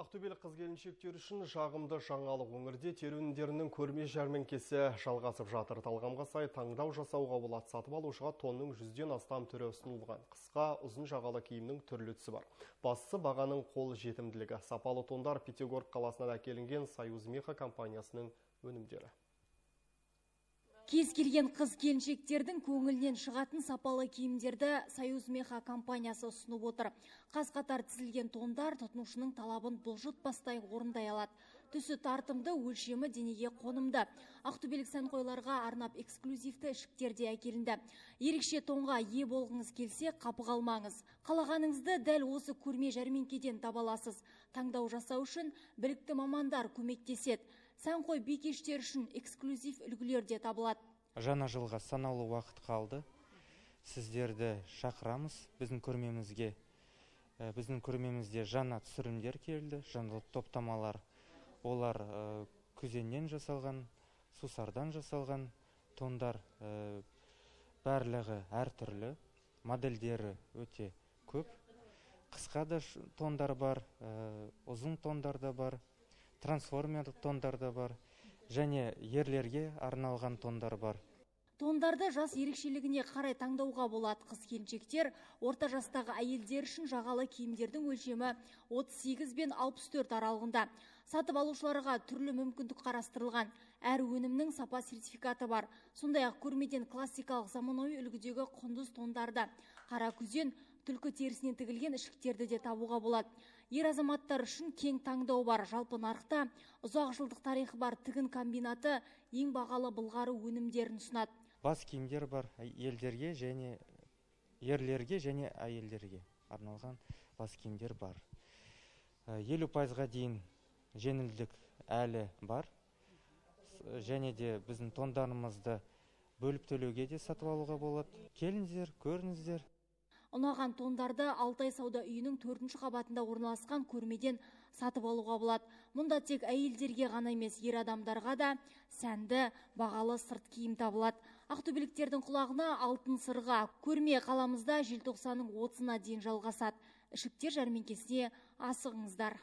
Ақтөбелік қыз-келіншектер үшін жағымды жаңалық өңірде терөніндерінің көрме жәрмеңкесі жалғасып жатыр. Талғамға сай таңдау жасауға болады сатып алушыға тонның жүзден астам түрі ұсынылған. Қысқа ұзын жағалы киімнің түрлі түсі бар. Бастысы бағаның қол жетімділігі. Сапалы тондар Петербург қаласынан әкелінген Союз Меха компаниясының өнімдері. Кез келген қыз келіншектердің көңілінен шығатын сапалы киімдерді Союз Меха компаниясы ұсынып отыр. Қаз қатар тізілген тондар тұтынушының талабын бұлжытпастай орындай алады. Түсі тартымды, өлшемі денеге қонымды. Ақтөбелік сәнқойларға арнап эксклюзивті ішіктерде әкелінді. Ерекше тонға ие болғыңыз келсе, қапы қалмаңыз. Қалағаныңызды дәл осы көрме жәрмеңкеден таба аласыз. Таңдау жасау үшін білікті мамандар көмектеседі. Сәнқой бикештер үшін эксклюзив үлгілер де табылады. Жаңа жылға санаулы уақыт қалды. Сіздерді шақырамыз біздің көрмемізге. Біздің көрмемізде жаңа түсірімдер келді, жаңа топтамалар. Олар ә, күзеннен жасалған, сусардан жасалған тондар ә, барлығы әртүрлі, модельдері өте көп. Қысқа да тондар бар, ә, ұзын тондар да бар, трансформерлық тондар да бар және ерлерге арналған тондар бар Тондарды жас ерекшелігіне қарай таңдауға болады қыз келіншектер. Орта жастағы әйелдер үшін жағалы киімдердің өлшемі 38 бен 64 аралығында. Сатып алушыларға түрлі мүмкіндік қарастырылған. Әр өнімнің сапа сертификаты бар. Сондай-ақ көрмеден классикалық заманауи үлгідегі құндыз тондарды, қара күзен, түлкі терісінен тігілген ішіктерді де табуға болады. Ер азаматтар үшін кең таңдау бар. Жалпы нарықта ұзақ жылдық тарихы бар тігін комбинаты ең бағалы былғары өнімдерін ұсынады. Бас киімдер бар елдерге және ерлерге және әйелдерге арналған бас киімдер бар. Ә, елу пайызға дейін жеңілдік әлі бар. Және де біздің тондарымызды бөліп төлеуге де сатып алуға болады. Келіңіздер көріңіздер. Ұнаған тондарды Алтай сауда үйінің төртінші қабатында орналасқан көрмеден сатып алуға болады. Мұнда тек әйелдерге ғана емес ер адамдарға да сәнді, бағалы сырт киім табылады. Ақтөбеліктердің құлағына алтын сырға көрме қаламызда желтоқсанның 30-на дейін жалғасады. Ішіктер жәрмеңкесіне асығыңыздар.